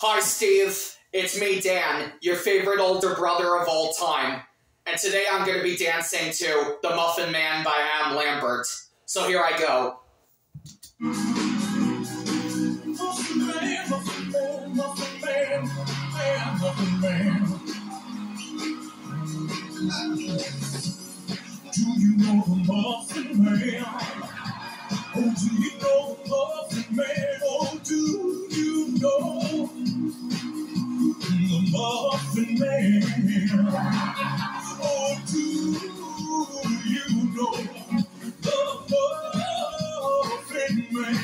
Hi, Steve. It's me, Dan, your favorite older brother of all time. And today I'm going to be dancing to The Muffin Man by Am Lambert. So here I go. Muffin man, muffin man, muffin man, man, muffin man. Do you know the muffin man? Oh, do you know the muffin man? Muffin man? Oh, do you know the muffin man?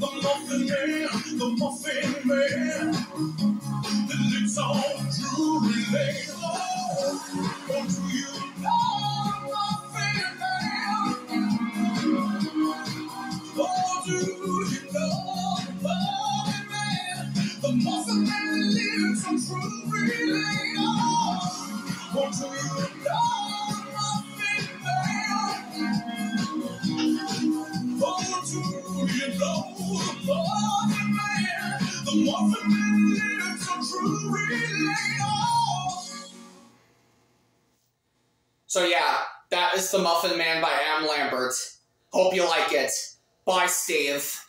The muffin man, the muffin man, that lives on Drury Lane. Oh, oh, do you know the muffin man? Oh, do you know the Muffin Man? The Muffin Man So yeah, that is The Muffin Man by Am Lambert. Hope you like it. Bye, Steve.